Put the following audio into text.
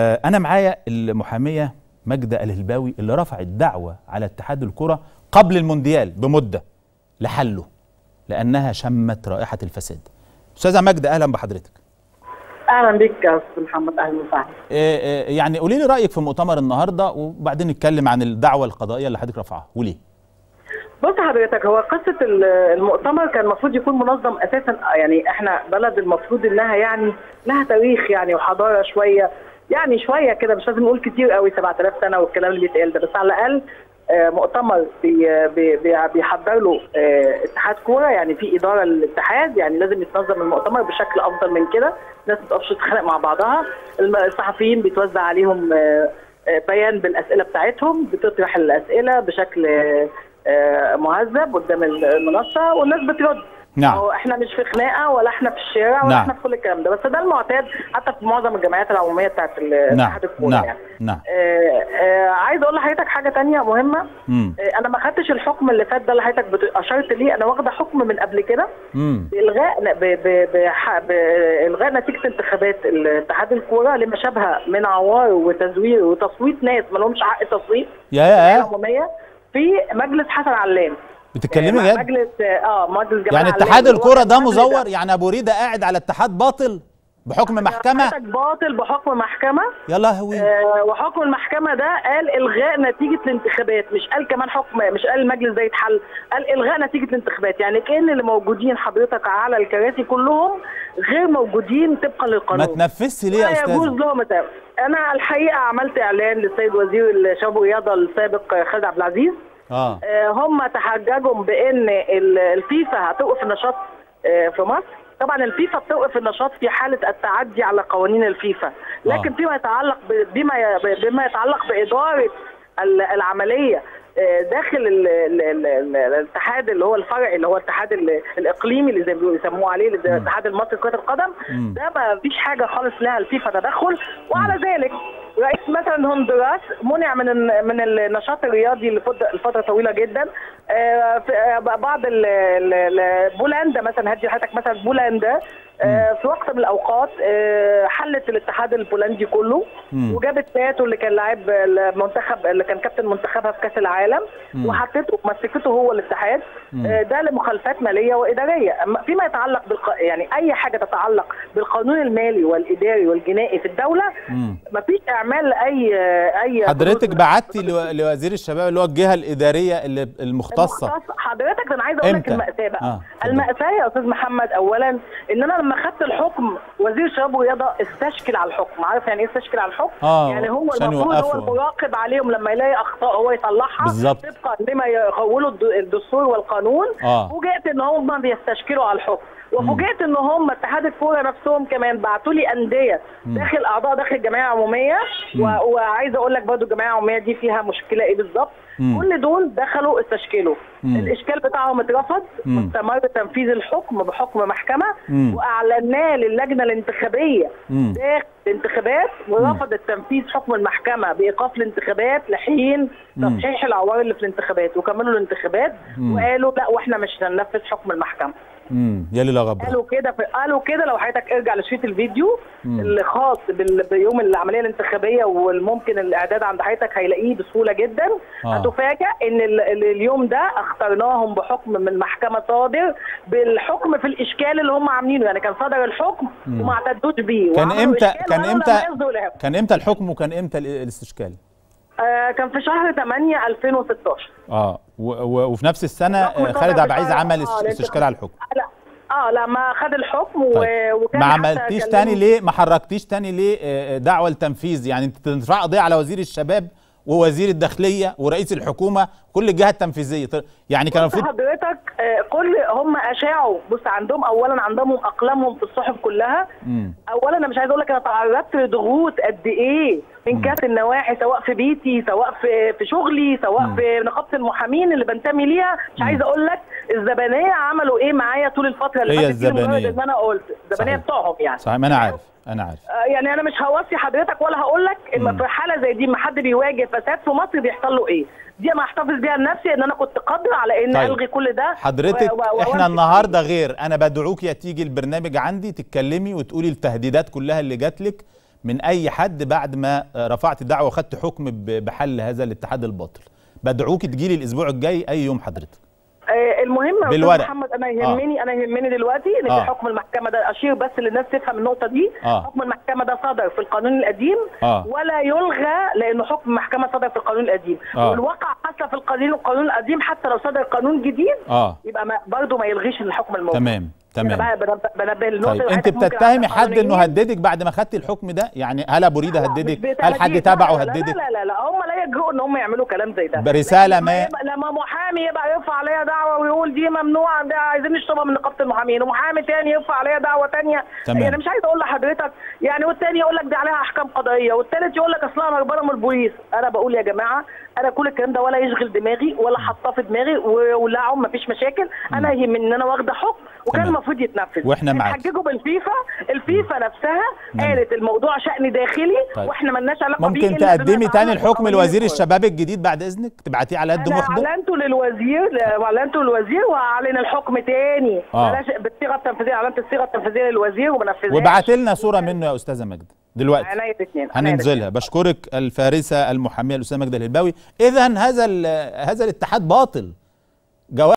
أنا معايا المحامية ماجدة الهلباوي اللي رفعت دعوة على اتحاد الكرة قبل المونديال بمدة لحله لأنها شمت رائحة الفساد. أستاذة ماجدة أهلا بحضرتك. أهلا بك يا أستاذ محمد أهلا وسهلا. إيه إيه يعني قولي لي رأيك في مؤتمر النهارده وبعدين نتكلم عن الدعوة القضائية اللي حضرتك رفعها. وليه بص حضرتك هو قصة المؤتمر كان المفروض يكون منظم أساسا يعني إحنا بلد المفروض إنها يعني لها تاريخ يعني وحضارة شوية. يعني شوية كده مش لازم نقول كتير قوي 7000 سنة والكلام اللي بيتقال ده بس على الأقل مؤتمر بي بي بيحضر له اتحاد كورة يعني في إدارة للاتحاد يعني لازم يتنظم المؤتمر بشكل أفضل من كده. الناس ما تقفش تتخانق مع بعضها. الصحفيين بيتوزع عليهم بيان بالأسئلة بتاعتهم بتطرح الأسئلة بشكل مهذب قدام المنصة والناس بترد. نعم. إحنا مش في خناقة ولا إحنا في الشارع ولا نعم. إحنا في كل الكلام ده. بس ده المعتاد حتى في معظم الجمعيات العمومية بتاعت اتحاد الكورة نعم. يعني. نعم. آه آه عايز أقول لحضرتك حاجة تانية مهمة. مم. آه أنا ما خدتش الحكم اللي فات ده اللي حضرتك بت- أشرت ليه. أنا واخدة حكم من قبل كده. بإلغاء ب- ب- بح- بإلغاء نتيجة انتخابات اتحاد الكورة لما شابها من عوار وتزوير وتصويت ناس ما لهمش حق تصويت. يا يا العمومية في مجلس حسن علام. بتتكلمي آه، جد مجلس آه مجلس جمال يعني اتحاد الكره ده كان مزور؟ يعني أبو ريدة قاعد على اتحاد باطل بحكم محكمة؟ حضرتك باطل بحكم محكمة؟ يا لهوي. آه، وحكم المحكمة ده قال إلغاء نتيجة الانتخابات مش قال كمان حكم مش قال المجلس ده يتحل قال إلغاء نتيجة الانتخابات. يعني كأن اللي موجودين حضرتك على الكراسي كلهم غير موجودين طبقا ما للقانون تنفذش ليه يا لا يجوز أستاذ لهم التعب. أنا الحقيقة عملت إعلان للسيد وزير الشباب والرياضة السابق خالد عبد العزيز. آه، هم تحججوا بإن ال- الفيفا هتوقف النشاط آه، في مصر. طبعا الفيفا بتوقف النشاط في حالة التعدي على قوانين الفيفا. لكن آه. فيما يتعلق بما بما يتعلق بإدارة ال- العملية آه، داخل ال- ال- ال- ال- الاتحاد اللي هو الفرعي اللي هو الاتحاد ال- الإقليمي اللي زي ما بيسموه عليه الاتحاد المصري لكرة القدم. ده ما فيش حاجة خالص لها الفيفا تدخل وعلى ذلك رئيس مثلا هندوراس منع من من النشاط الرياضي لفتره طويلة جدا. آه، آه، بعض بولندا مثلا هدي حضرتك مثلا بولندا في وقت من الأوقات آه، حلت الاتحاد البولندي كله. وجابت باتو اللي كان لاعب المنتخب اللي كان كابتن منتخبها في كأس العالم. وحطته مسكته هو الاتحاد. آه، ده لمخالفات مالية وإدارية فيما يتعلق بالق... يعني أي حاجة تتعلق بالقانون المالي والإداري والجنائي في الدولة. مفيش إعمال لأي أي حضرتك بعتي لو- لوزير الشباب اللي هو الجهة الإدارية اللي المختصة المختص- حضرتك أنا عايز أقول لك؟ المأساة بقى آه،. المأساة يا أستاذ محمد اولا إن أنا لما خدت الحكم وزير الشباب والرياضه استشكل على الحكم عارف يعني إيه استشكل على الحكم آه، يعني هو المفروض هو. المراقب عليهم لما يلاقي أخطاء هو يصلحها بالظبط. طبقا لما الد- الدستور والقانون آه. فوجئت إن هم بيستشكلوا على الحكم وفوجئت إن هم اتحاد الكورة نفسهم كمان بعتوا لي أندية داخل أعضاء داخل الجمعية العمومية. وعايزه أقول لك برضو الجمعية العمومية دي فيها مشكلة إيه بالظبط. كل دول دخلوا استشكلوا. الإشكال بتاعهم اترفض. مستمر تنفيذ الحكم بحكم محكمة. وأعلناه للجنة الانتخابية. داخل الانتخابات ورفضت تنفيذ حكم المحكمة بإيقاف الانتخابات لحين. تصحيح العوار اللي في الانتخابات وكملوا الانتخابات. وقالوا لا وإحنا مش هننفذ حكم المحكمة امم يا ليلى غبره قالوا كده قالوا كده لو حضرتك ارجع لشريط الفيديو اللي خاص بال- بيوم العملية الانتخابية والممكن الإعداد عند حضرتك هيلاقيه بسهولة جدا. آه. هتفاجئ إن ال- ال- اليوم ده اخترناهم بحكم من محكمة صادر بالحكم في الإشكال اللي هم عاملينه. يعني كان صدر الحكم وما اعتدوش بيه. كان إمتى كان إمتى. كان إمتى الحكم وكان إمتى ال- الاستشكال؟ آه كان في شهر 8 2016 آه. وفي نفس السنة آه، خالد عبد العزيز عمل آه، استشكال على الحكم. لا آه لا ما خد الحكم. طيب. وكان ما عملتيش تاني ليه؟ ما حركتيش تاني ليه آه، دعوة لتنفيذ؟ يعني انت ترفع قضية على وزير الشباب ووزير الداخلية ورئيس الحكومة كل الجهات التنفيذية. ط- يعني كان المفروض حضرتك آه، كل هم أشاعوا. بص عندهم اولا عندهم أقلامهم في الصحف كلها. مم. اولا أنا مش عايز أقول لك أنا تعرضت لضغوط قد إيه. من كافه النواحي سواء في بيتي سواء في في شغلي سواء مم. في نقابة المحامين اللي بنتمي ليها. مش عايز أقول لك الزبانية عملوا إيه معايا طول الفترة اللي فاتت دي الزبانية. إن أنا قلت. الزبانية. بتوعهم يعني. صحيح. ما أنا عارف. أنا عارف. آه، يعني أنا مش هوصي حضرتك ولا هقول لك في حالة زي دي ما حد بيواجه فساد في مصر بيحصل له إيه. دي أنا هحتفظ بيها لنفسي إن أنا كنت قادره على ان طيب. ألغي كل ده حضرتك و- و- إحنا النهارده غير أنا بدعوك يا تيجي البرنامج عندي تتكلمي وتقولي التهديدات كلها اللي جات لك من أي حد بعد ما رفعت دعوة وخدت حكم بحل هذا الاتحاد الباطل بدعوك تجيلي الأسبوع الجاي أي يوم حضرتك آه، المهم بالورق. محمد أنا يهمني أنا يهمني دلوقتي إن آه. حكم المحكمة ده أشير بس للناس تفهم النقطة دي آه. حكم المحكمة ده صدر في القانون القديم آه. ولا يلغى لأنه حكم المحكمة صدر في القانون القديم آه. والواقع حتى في القانون القانون القديم حتى لو صدر قانون جديد آه. يبقى ما برضه ما يلغيش الحكم الموجود. تمام تمام. بنبه للنقطه طيب أنت بتتهمي حد إنه. هددك بعد ما خدت الحكم ده؟ يعني هل أبو ريدة هددك؟ هل حد بتهديد. تابعه لا لا هددك؟ لا لا لا هم لا يجرؤوا إن هم يعملوا كلام زي ده. برسالة لكن ما- محامي يبقى يرفع عليا دعوة ويقول دي ممنوعة ده عايزين نشطبها من نقابه المحامين ومحامي تاني يرفع عليا دعوة تانية تمام. يعني مش عايز أقول لحضرتك يعني والتاني يقول لك دي عليها أحكام قضائية والتالت يقول لك أصلها هربانه من البوليس أنا بقول يا جماعة أنا كل الكلام ده ولا يشغل دماغي ولا حاطاه في دماغي ولا عم مفيش مشاكل أنا يهمني إن أنا واخدة حكم وكان. المفروض يتنفذ وإحنا معاك. اتحججوا بالفيفا الفيفا نفسها نعم. قالت الموضوع شأن داخلي طيب. وإحنا ملناش علاقة بيه ممكن تقدمي تاني الحكم لوزير. الشباب الجديد بعد إذنك تبعتيه على قد محضر اعلنته للوزير اعلنته للوزير وأعلن الحكم تاني. آه. بلاش بالصيغة التنفيذية أعلنت الصيغة التنفيذية للوزير وبنفذها. وبعت لنا صورة منه يا أستاذة ماجدة دلوقتي. عناية الاثنين هننزلها. بشكرك الفارسة المحامية الأستاذة ماجدة الهلباوي. اذا هذا هذا الاتحاد باطل. جواب